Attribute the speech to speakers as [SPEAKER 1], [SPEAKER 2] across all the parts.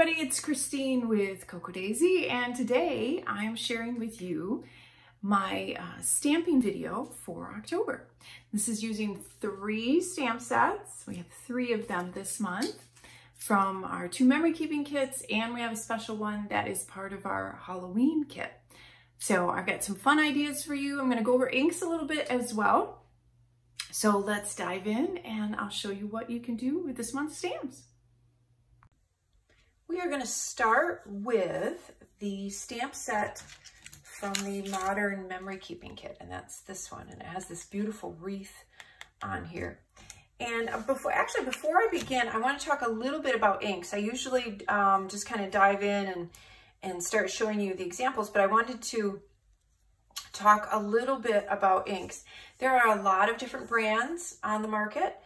[SPEAKER 1] everybody, it's Christine with Cocoa Daisy and today I'm sharing with you my uh, stamping video for October. This is using three stamp sets. We have three of them this month from our two memory keeping kits and we have a special one that is part of our Halloween kit. So I've got some fun ideas for you. I'm gonna go over inks a little bit as well. So let's dive in and I'll show you what you can do with this month's stamps. We are going to start with the stamp set from the Modern Memory Keeping Kit, and that's this one, and it has this beautiful wreath on here. And before, actually, before I begin, I want to talk a little bit about inks. I usually um, just kind of dive in and, and start showing you the examples, but I wanted to talk a little bit about inks. There are a lot of different brands on the market.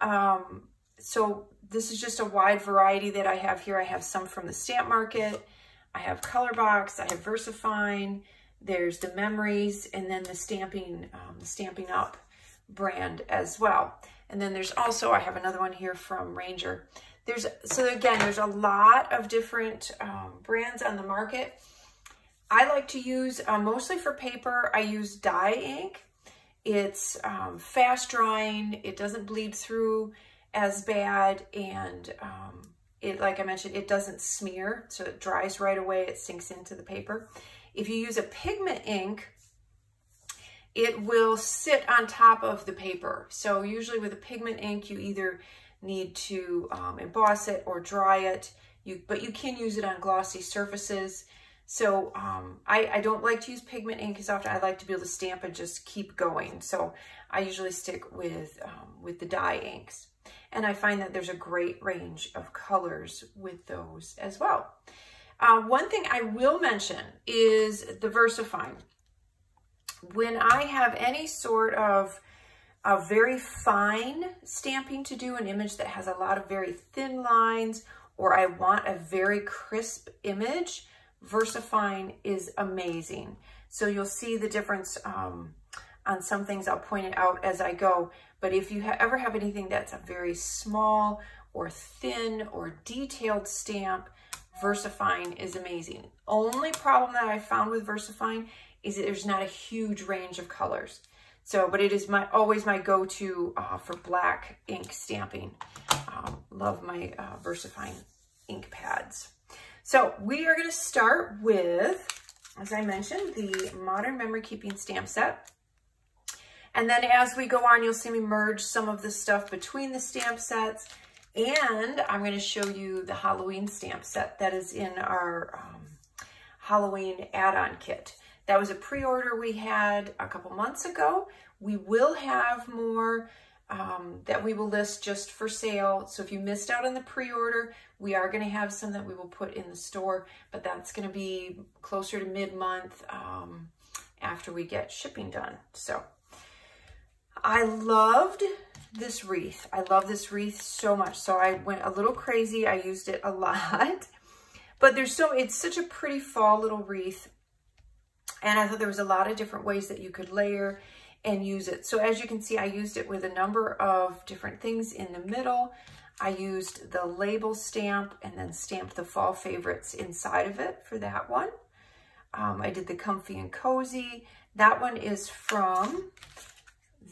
[SPEAKER 1] Um, so this is just a wide variety that I have here. I have some from the stamp market. I have Colorbox. I have VersaFine. There's the Memories and then the Stamping, um, the Stampin' Up brand as well. And then there's also, I have another one here from Ranger. There's, so again, there's a lot of different um, brands on the market. I like to use, uh, mostly for paper, I use dye ink. It's um, fast drying. It doesn't bleed through as bad and um, it, like I mentioned, it doesn't smear, so it dries right away, it sinks into the paper. If you use a pigment ink, it will sit on top of the paper. So usually with a pigment ink, you either need to um, emboss it or dry it, you, but you can use it on glossy surfaces. So um, I, I, don't like to use pigment ink as often. I like to be able to stamp and just keep going. So I usually stick with, um, with the dye inks. And I find that there's a great range of colors with those as well. Uh, one thing I will mention is the VersaFine. When I have any sort of a very fine stamping to do, an image that has a lot of very thin lines, or I want a very crisp image, VersaFine is amazing. So you'll see the difference um, on some things. I'll point it out as I go. But if you ha ever have anything that's a very small or thin or detailed stamp, VersaFine is amazing. Only problem that I found with VersaFine is that there's not a huge range of colors. So, but it is my always my go-to uh, for black ink stamping. Um, love my uh, VersaFine ink pads. So we are going to start with, as I mentioned, the Modern Memory Keeping Stamp Set. And then as we go on, you'll see me merge some of the stuff between the stamp sets. And I'm going to show you the Halloween stamp set that is in our um, Halloween add-on kit. That was a pre-order we had a couple months ago. We will have more um, that we will list just for sale. So if you missed out on the pre-order, we are going to have some that we will put in the store, but that's going to be closer to mid-month um, after we get shipping done. So I loved this wreath. I love this wreath so much. So I went a little crazy. I used it a lot. But there's so, it's such a pretty fall little wreath. And I thought there was a lot of different ways that you could layer and use it. So as you can see, I used it with a number of different things in the middle. I used the label stamp and then stamped the fall favorites inside of it for that one. Um, I did the comfy and cozy. That one is from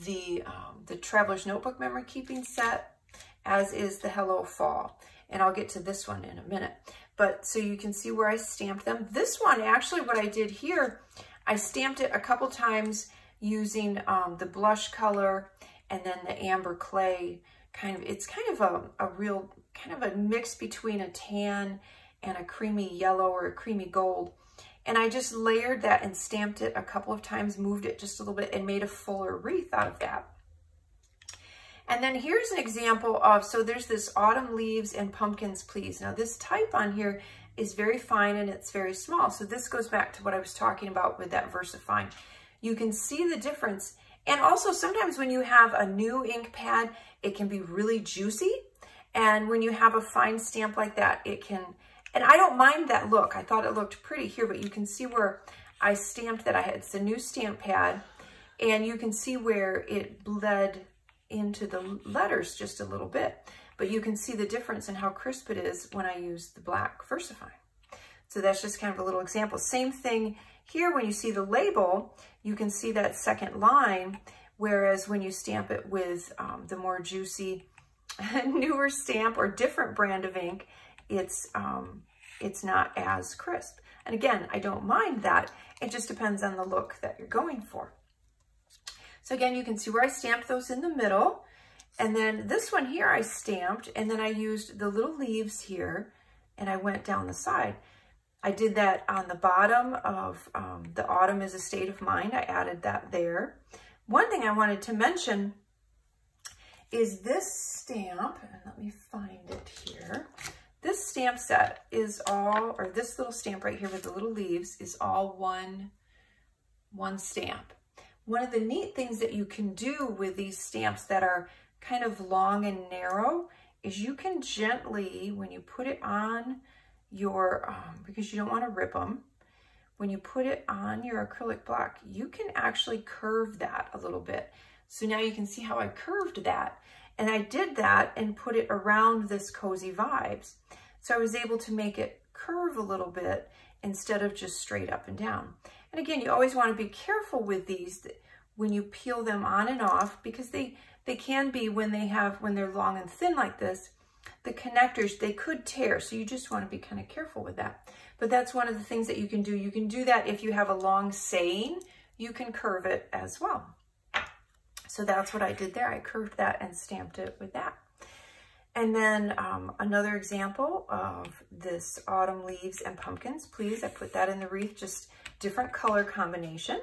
[SPEAKER 1] the, um, the Traveler's Notebook Memory Keeping Set, as is the Hello Fall. And I'll get to this one in a minute. But so you can see where I stamped them. This one, actually what I did here, I stamped it a couple times using um, the blush color and then the amber clay kind of, it's kind of a, a real, kind of a mix between a tan and a creamy yellow or a creamy gold. And I just layered that and stamped it a couple of times, moved it just a little bit and made a fuller wreath out of that. And then here's an example of, so there's this autumn leaves and pumpkins, please. Now this type on here is very fine and it's very small. So this goes back to what I was talking about with that VersaFine. You can see the difference. And also sometimes when you have a new ink pad, it can be really juicy. And when you have a fine stamp like that, it can and I don't mind that look. I thought it looked pretty here, but you can see where I stamped that. I had It's a new stamp pad, and you can see where it bled into the letters just a little bit. but you can see the difference in how crisp it is when I use the black VersaFine. So that's just kind of a little example. Same thing here, when you see the label, you can see that second line, whereas when you stamp it with um, the more juicy, newer stamp or different brand of ink, it's, um, it's not as crisp. And again, I don't mind that. It just depends on the look that you're going for. So again, you can see where I stamped those in the middle. And then this one here I stamped, and then I used the little leaves here, and I went down the side. I did that on the bottom of um, the Autumn is a State of Mind. I added that there. One thing I wanted to mention is this stamp, and let me find it here. This stamp set is all, or this little stamp right here with the little leaves is all one, one stamp. One of the neat things that you can do with these stamps that are kind of long and narrow is you can gently, when you put it on your, um, because you don't want to rip them, when you put it on your acrylic block, you can actually curve that a little bit. So now you can see how I curved that. And I did that and put it around this Cozy Vibes. So I was able to make it curve a little bit instead of just straight up and down. And again, you always want to be careful with these when you peel them on and off because they, they can be when they have, when they're long and thin like this, the connectors, they could tear. So you just want to be kind of careful with that. But that's one of the things that you can do. You can do that if you have a long saying, you can curve it as well. So that's what I did there. I curved that and stamped it with that. And then um, another example of this autumn leaves and pumpkins, please. I put that in the wreath, just different color combination.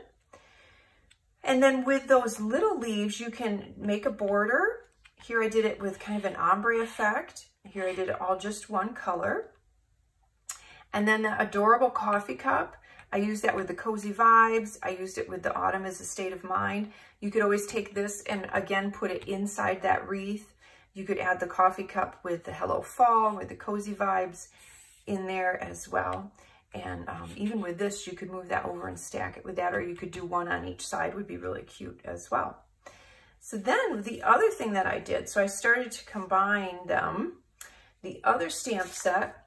[SPEAKER 1] And then with those little leaves, you can make a border. Here I did it with kind of an ombre effect. Here I did it all just one color. And then the adorable coffee cup. I used that with the Cozy Vibes. I used it with the Autumn as a State of Mind. You could always take this and again put it inside that wreath. You could add the coffee cup with the Hello Fall, with the Cozy Vibes in there as well. And um, even with this, you could move that over and stack it with that, or you could do one on each side would be really cute as well. So then the other thing that I did, so I started to combine them. The other stamp set,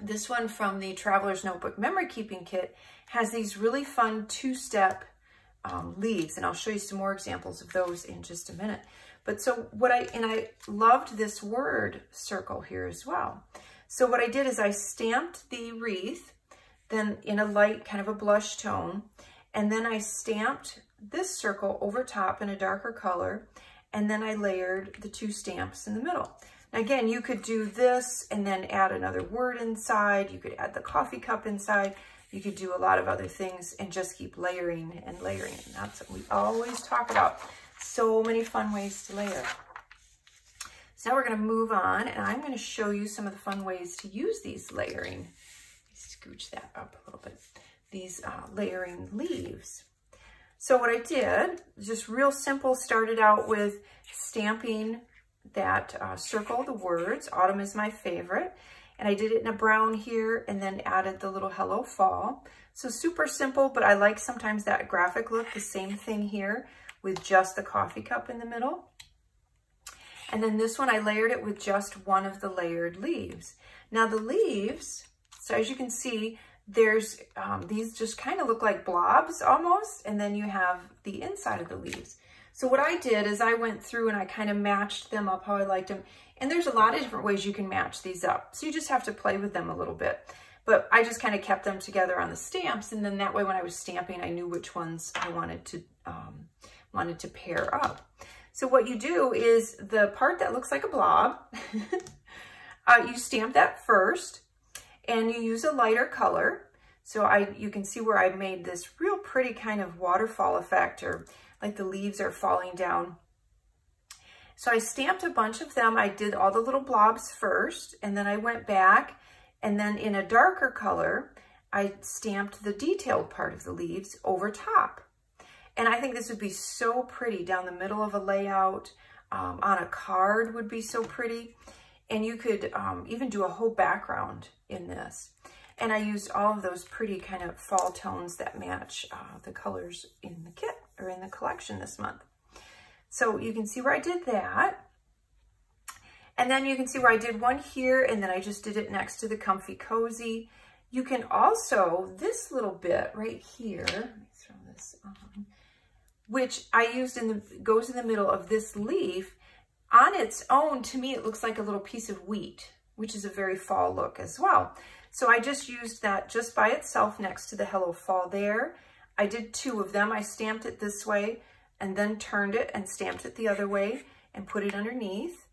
[SPEAKER 1] this one from the Traveler's Notebook Memory Keeping Kit, has these really fun two-step um, leaves, and I'll show you some more examples of those in just a minute. But so what I, and I loved this word circle here as well. So what I did is I stamped the wreath, then in a light kind of a blush tone, and then I stamped this circle over top in a darker color, and then I layered the two stamps in the middle. Again, you could do this and then add another word inside. You could add the coffee cup inside. You could do a lot of other things and just keep layering and layering. And that's what we always talk about. So many fun ways to layer. So now we're going to move on and I'm going to show you some of the fun ways to use these layering. Scooch that up a little bit. These uh, layering leaves. So what I did, just real simple, started out with stamping that uh, circle the words. Autumn is my favorite. And I did it in a brown here and then added the little hello fall. So super simple, but I like sometimes that graphic look, the same thing here with just the coffee cup in the middle. And then this one, I layered it with just one of the layered leaves. Now the leaves, so as you can see, there's, um, these just kind of look like blobs almost, and then you have the inside of the leaves. So what I did is I went through and I kind of matched them up how I liked them. And there's a lot of different ways you can match these up. So you just have to play with them a little bit. But I just kind of kept them together on the stamps. And then that way when I was stamping, I knew which ones I wanted to, um, wanted to pair up. So what you do is the part that looks like a blob, uh, you stamp that first and you use a lighter color. So I, you can see where I made this real pretty kind of waterfall effect or like the leaves are falling down. So I stamped a bunch of them. I did all the little blobs first, and then I went back, and then in a darker color, I stamped the detailed part of the leaves over top. And I think this would be so pretty down the middle of a layout. Um, on a card would be so pretty. And you could um, even do a whole background in this. And I used all of those pretty kind of fall tones that match uh, the colors in the kit or in the collection this month. So you can see where I did that. And then you can see where I did one here and then I just did it next to the Comfy Cozy. You can also, this little bit right here, throw this on, which I used in the, goes in the middle of this leaf. On its own, to me, it looks like a little piece of wheat, which is a very fall look as well. So I just used that just by itself next to the Hello Fall there. I did two of them. I stamped it this way and then turned it and stamped it the other way and put it underneath.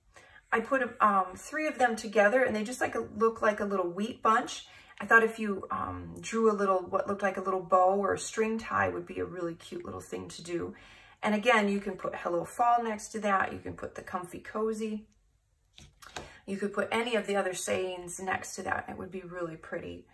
[SPEAKER 1] I put um, three of them together and they just like look like a little wheat bunch. I thought if you um, drew a little, what looked like a little bow or a string tie would be a really cute little thing to do. And again, you can put Hello Fall next to that. You can put the Comfy Cozy. You could put any of the other sayings next to that. It would be really pretty.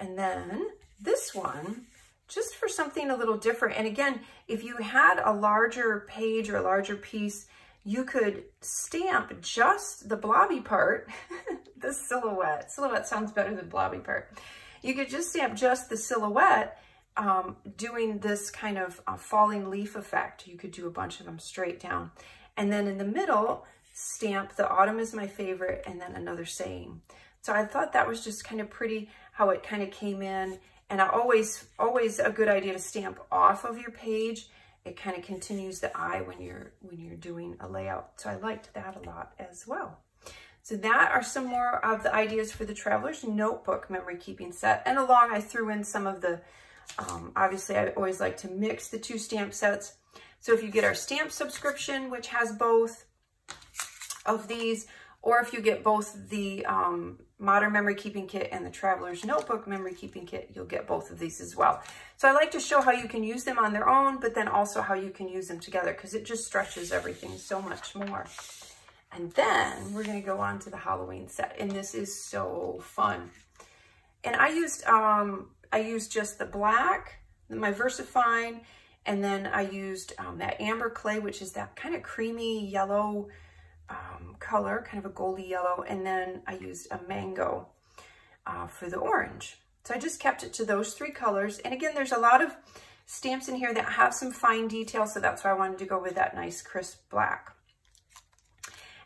[SPEAKER 1] And then this one, just for something a little different. And again, if you had a larger page or a larger piece, you could stamp just the blobby part, the silhouette. Silhouette sounds better than blobby part. You could just stamp just the silhouette um, doing this kind of uh, falling leaf effect. You could do a bunch of them straight down. And then in the middle, stamp the autumn is my favorite and then another saying. So I thought that was just kind of pretty how it kind of came in. And I always, always a good idea to stamp off of your page it kind of continues the eye when you're when you're doing a layout. So I liked that a lot as well. So that are some more of the ideas for the Traveler's Notebook memory keeping set. And along I threw in some of the, um, obviously I always like to mix the two stamp sets. So if you get our stamp subscription, which has both of these, or if you get both the um, Modern Memory Keeping Kit and the Traveler's Notebook Memory Keeping Kit, you'll get both of these as well. So I like to show how you can use them on their own, but then also how you can use them together because it just stretches everything so much more. And then we're going to go on to the Halloween set, and this is so fun. And I used um, I used just the black, my VersaFine, and then I used um, that amber clay, which is that kind of creamy yellow um, color, kind of a goldy yellow, and then I used a mango uh, for the orange. So I just kept it to those three colors. And again, there's a lot of stamps in here that have some fine detail, so that's why I wanted to go with that nice crisp black.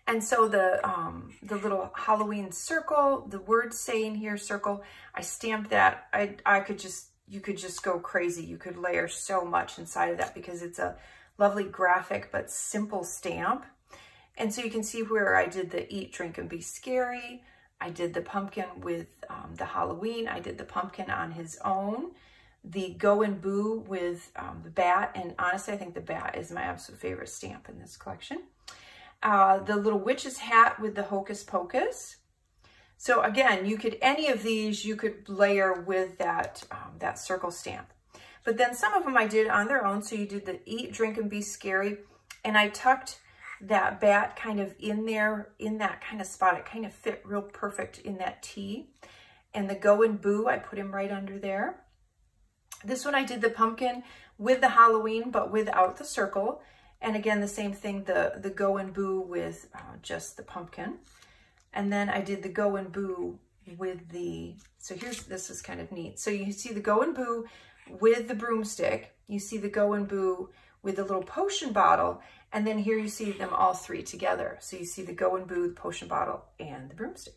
[SPEAKER 1] And so the um, the little Halloween circle, the word saying here circle, I stamped that. I, I could just, you could just go crazy. You could layer so much inside of that because it's a lovely graphic but simple stamp. And so you can see where I did the eat, drink, and be scary. I did the pumpkin with um, the Halloween. I did the pumpkin on his own. The Go and Boo with um, the bat. And honestly, I think the bat is my absolute favorite stamp in this collection. Uh, the little witch's hat with the Hocus Pocus. So again, you could, any of these you could layer with that, um, that circle stamp. But then some of them I did on their own. So you did the eat, drink, and be scary. And I tucked that bat kind of in there, in that kind of spot. It kind of fit real perfect in that T. And the Go and Boo, I put him right under there. This one I did the pumpkin with the Halloween, but without the circle. And again, the same thing, the, the Go and Boo with uh, just the pumpkin. And then I did the Go and Boo with the, so here's, this is kind of neat. So you see the Go and Boo with the broomstick. You see the Go and Boo with the little potion bottle. And then here you see them all three together. So you see the Go and Boo, the potion bottle, and the broomstick.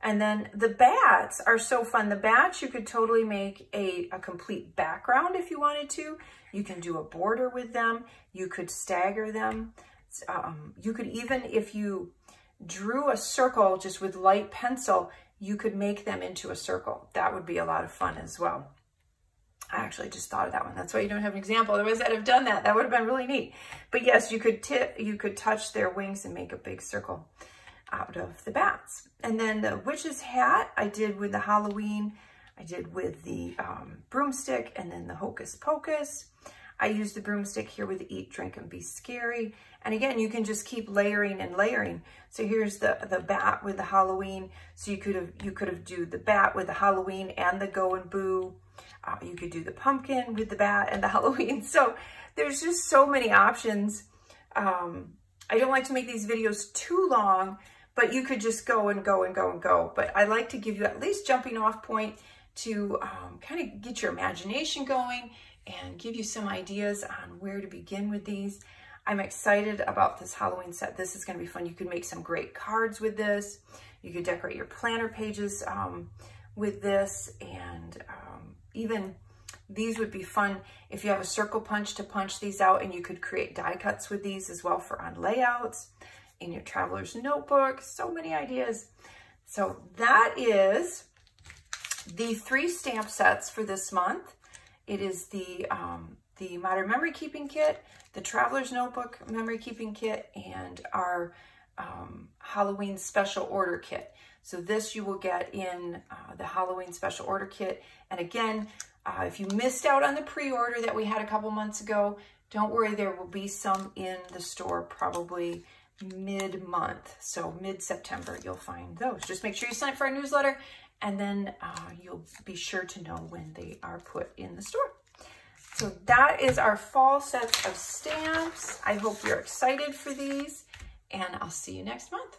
[SPEAKER 1] And then the bats are so fun. The bats, you could totally make a, a complete background if you wanted to. You can do a border with them. You could stagger them. Um, you could even, if you drew a circle just with light pencil, you could make them into a circle. That would be a lot of fun as well. I actually just thought of that one. That's why you don't have an example. Otherwise, I'd have done that. That would have been really neat. But yes, you could tip, you could touch their wings and make a big circle out of the bats. And then the witch's hat I did with the Halloween. I did with the um, broomstick and then the hocus pocus. I use the broomstick here with eat, drink, and be scary. And again, you can just keep layering and layering. So here's the, the bat with the Halloween. So you could have you could have do the bat with the Halloween and the go and boo. Uh, you could do the pumpkin with the bat and the Halloween. So there's just so many options. Um, I don't like to make these videos too long, but you could just go and go and go and go. But I like to give you at least jumping off point to um, kind of get your imagination going and give you some ideas on where to begin with these. I'm excited about this Halloween set. This is gonna be fun. You can make some great cards with this. You could decorate your planner pages um, with this and um, even these would be fun if you have a circle punch to punch these out and you could create die cuts with these as well for on layouts in your traveler's notebook. So many ideas. So that is the three stamp sets for this month. It is the, um, the Modern Memory Keeping Kit, the Traveler's Notebook Memory Keeping Kit, and our um, Halloween Special Order Kit. So this you will get in uh, the Halloween Special Order Kit. And again, uh, if you missed out on the pre-order that we had a couple months ago, don't worry, there will be some in the store probably mid-month. So mid-September, you'll find those. Just make sure you sign up for our newsletter and then uh, you'll be sure to know when they are put in the store. So that is our fall set of stamps. I hope you're excited for these and I'll see you next month.